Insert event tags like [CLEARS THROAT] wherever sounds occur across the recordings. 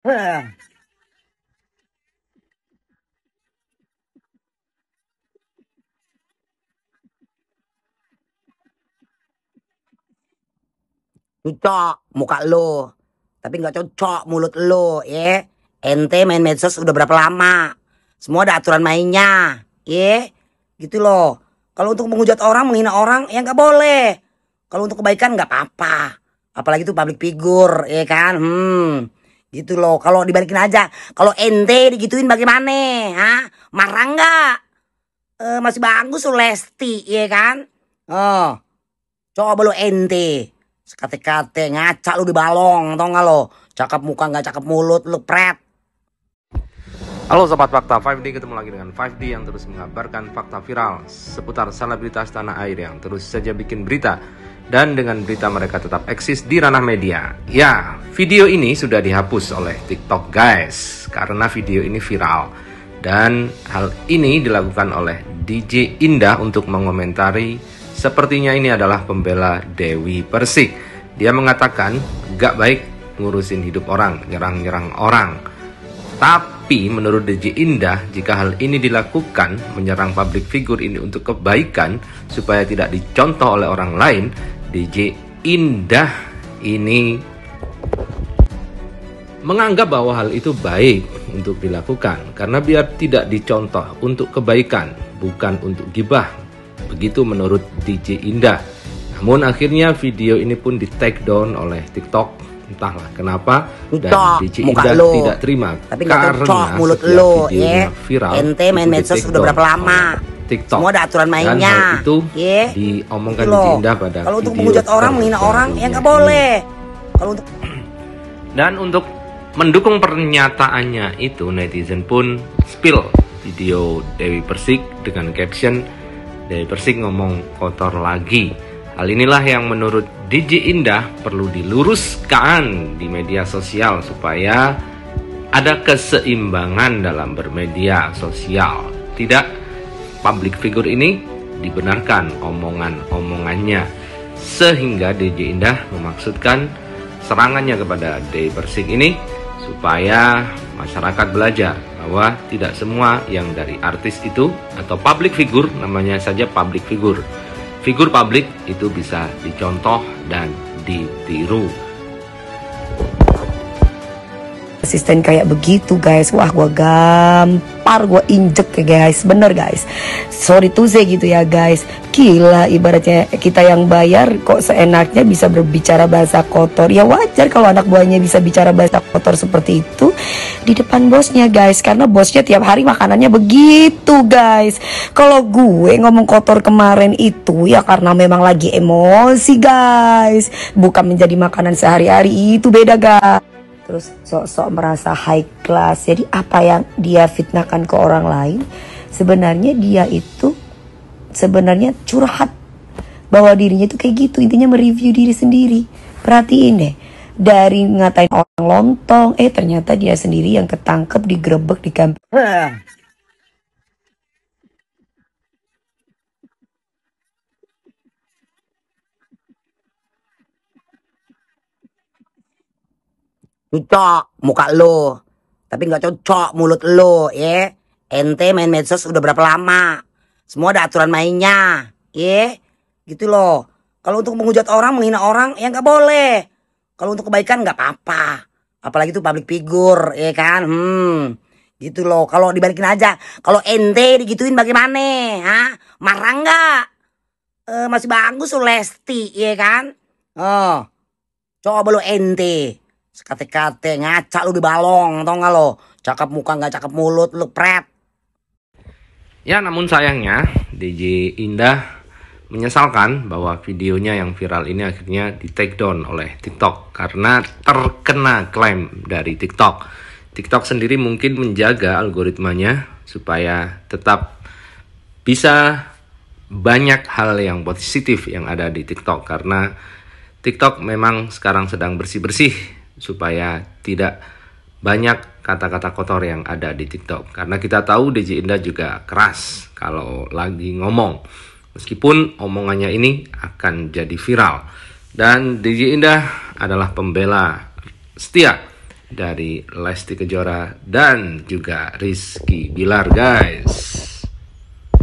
[LAUGHS] Cocok muka lo. Tapi nggak cocok mulut lo, ya. Ente main medsos udah berapa lama? Semua ada aturan mainnya, ya. Gitu loh. Kalau untuk menghujat orang, menghina orang, ya nggak boleh. Kalau untuk kebaikan nggak apa-apa. Apalagi itu public figure, ya kan? Hmm, gitu loh. Kalau dibalikin aja, kalau ente digituin bagaimana? Hah? Marah nggak? Eh, masih bagus lo Lesti, ya kan? Oh, coba lo ente. Sekate-kate ngaca lu di balong, tau gak lo? Cakep muka nggak cakep mulut, lu pret. Halo Sobat Fakta, 5D ketemu lagi dengan 5D yang terus mengabarkan fakta viral seputar selebritas tanah air yang terus saja bikin berita dan dengan berita mereka tetap eksis di ranah media. Ya, video ini sudah dihapus oleh TikTok guys karena video ini viral dan hal ini dilakukan oleh DJ Indah untuk mengomentari sepertinya ini adalah pembela Dewi Persik. Dia mengatakan gak baik ngurusin hidup orang, nyerang-nyerang orang. Tapi menurut DJ Indah, jika hal ini dilakukan, menyerang public figure ini untuk kebaikan, supaya tidak dicontoh oleh orang lain, DJ Indah ini menganggap bahwa hal itu baik untuk dilakukan karena biar tidak dicontoh untuk kebaikan bukan untuk gibah begitu menurut DJ Indah namun akhirnya video ini pun di take down oleh TikTok entahlah kenapa dan DJ Indah lo. tidak terima Tapi karena mulut lo, videonya ya. viral Ente main medsos udah berapa lama? TikTok Semua ada aturan dan mainnya, hal itu ya. diomongkan Gitu DJ loh. Indah pada Kalau untuk menghujat orang, menghina orang, ya nggak boleh. Kalau untuk [CLEARS THROAT] Dan untuk mendukung pernyataannya itu netizen pun spill video Dewi Persik dengan caption Dewi Persik ngomong kotor lagi. Hal inilah yang menurut DJ Indah perlu diluruskan di media sosial supaya ada keseimbangan dalam bermedia sosial. Tidak public figure ini dibenarkan omongan-omongannya. Sehingga DJ Indah memaksudkan serangannya kepada Dewi Persik ini supaya masyarakat belajar bahwa tidak semua yang dari artis itu atau public figure namanya saja public figure. Figur publik itu bisa dicontoh dan ditiru asisten kayak begitu guys. Wah gua gampar gua injek ya guys. Bener guys. Sorry tuh saya gitu ya guys. Gila ibaratnya kita yang bayar kok seenaknya bisa berbicara bahasa kotor. Ya wajar kalau anak buahnya bisa bicara bahasa kotor seperti itu di depan bosnya guys. Karena bosnya tiap hari makanannya begitu guys. Kalau gue ngomong kotor kemarin itu ya karena memang lagi emosi guys. Bukan menjadi makanan sehari-hari itu beda guys terus sok-sok merasa high class. Jadi apa yang dia fitnahkan ke orang lain, sebenarnya dia itu sebenarnya curhat bahwa dirinya itu kayak gitu. Intinya mereview diri sendiri. Perhatiin deh. Dari ngatain orang lontong, eh ternyata dia sendiri yang ketangkep digerebek di kamp cocok muka lo. Tapi nggak cocok mulut lo, ya. Ente main medsos udah berapa lama? Semua ada aturan mainnya, ya. Gitu loh. Kalau untuk menghujat orang, menghina orang, ya nggak boleh. Kalau untuk kebaikan nggak apa-apa. Apalagi itu public figure, ya kan? Hmm, gitu loh. Kalau dibalikin aja, kalau ente digituin bagaimana? Hah? Marah nggak? Eh, masih bagus lo Lesti, ya kan? Oh, coba lo ente. Sekate-kate ngaca lu di balong, tau gak lo? Cakep muka nggak cakep mulut, lu pret. Ya namun sayangnya DJ Indah menyesalkan bahwa videonya yang viral ini akhirnya di take down oleh TikTok karena terkena klaim dari TikTok. TikTok sendiri mungkin menjaga algoritmanya supaya tetap bisa banyak hal yang positif yang ada di TikTok karena TikTok memang sekarang sedang bersih-bersih supaya tidak banyak kata-kata kotor yang ada di TikTok. Karena kita tahu DJ Indah juga keras kalau lagi ngomong. Meskipun omongannya ini akan jadi viral. Dan DJ Indah adalah pembela setia dari Lesti Kejora dan juga Rizky Bilar guys.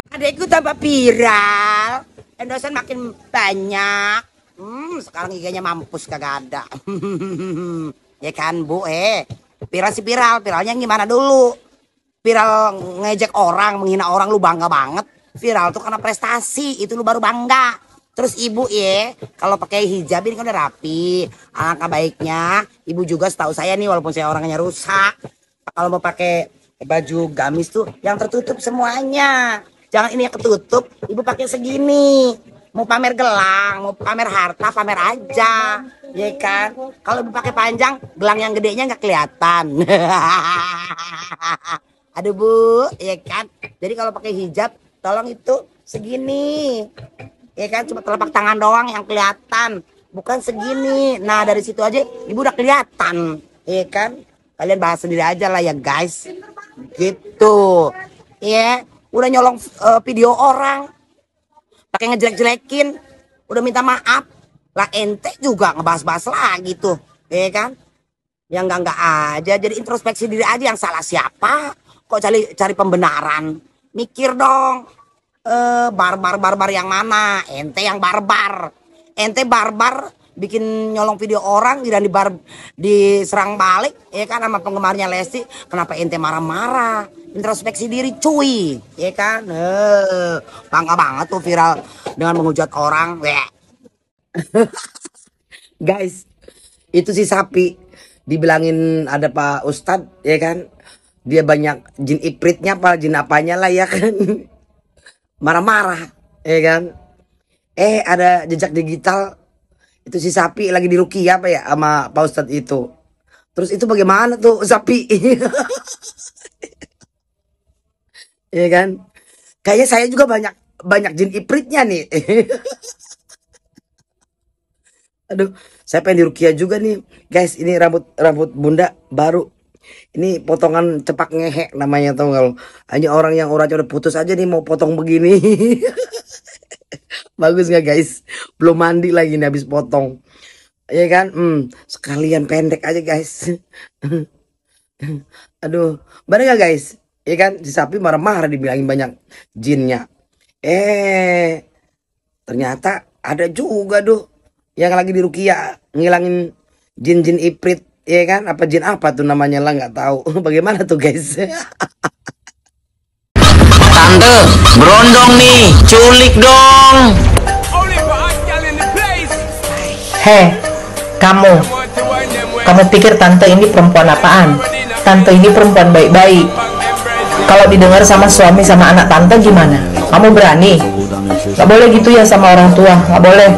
Adekku tambah viral, endosan makin banyak. Hmm, sekarang IG-nya mampus kagak ada. [LAUGHS] ya kan bu, eh viral si viral, viralnya gimana dulu? Viral ngejek orang, menghina orang lu bangga banget. Viral tuh karena prestasi, itu lu baru bangga. Terus ibu ya, kalau pakai hijab ini kan udah rapi. Alangkah baiknya, ibu juga setahu saya nih walaupun saya orangnya rusak. Kalau mau pakai baju gamis tuh yang tertutup semuanya. Jangan ini yang ketutup, ibu pakai segini. Mau pamer gelang, mau pamer harta, pamer aja. Ya kan? Kalau ibu pakai panjang, gelang yang gedenya nggak kelihatan. [LAUGHS] Aduh bu, ya kan? Jadi kalau pakai hijab, tolong itu segini ya kan cuma telapak tangan doang yang kelihatan bukan segini nah dari situ aja ibu udah kelihatan ya kan kalian bahas sendiri aja lah ya guys gitu ya udah nyolong uh, video orang pakai ngejelek-jelekin. Udah minta maaf. Lah ente juga ngebahas-bahas lagi tuh ya kan? Yang enggak enggak aja. Jadi introspeksi diri aja yang salah siapa. Kok cari cari pembenaran? Mikir dong. Eh barbar-barbar yang mana? Ente yang barbar. Ente barbar bikin nyolong video orang dan di bar diserang balik ya kan sama penggemarnya Lesti. Kenapa ente marah-marah? Introspeksi diri cuy. Ya kan? Eh bangga banget tuh viral dengan menghujat orang [LAUGHS] guys itu si sapi. Dibilangin ada Pak Ustad ya kan? Dia banyak jin ipritnya apa jin apanya lah ya kan? [LAUGHS] Marah-marah ya kan? Eh ada jejak digital itu si sapi lagi di Rukia apa ya sama Pak Ustadz itu. Terus itu bagaimana tuh sapi [LAUGHS] ya kan? Kayaknya saya juga banyak banyak jin ipritnya nih. [LAUGHS] Aduh saya pengen di Rukia juga nih. Guys ini rambut rambut bunda baru. Ini potongan cepak ngehe namanya lo? Hanya orang yang orangnya udah putus aja nih mau potong begini [LAUGHS] bagus nggak guys? Belum mandi lagi nih habis potong. Ya kan? Hmm, sekalian pendek aja guys. [LAUGHS] Aduh bener gak guys? Ya kan? Si sapi marah-marah dibilangin banyak jinnya. Eh ternyata ada juga tuh yang lagi di Rukia ngilangin jin-jin iprit. Iya kan? Apa jin apa tuh namanya? Lah nggak tahu. [LAUGHS] Bagaimana tuh guys? [LAUGHS] Tante, berondong nih, culik dong. Heh, kamu. Kamu pikir tante ini perempuan apaan? Tante ini perempuan baik-baik. Kalau didengar sama suami sama anak tante gimana? Kamu berani? Gak boleh gitu ya sama orang tua, gak boleh.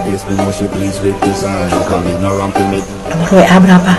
Nomor WA berapa?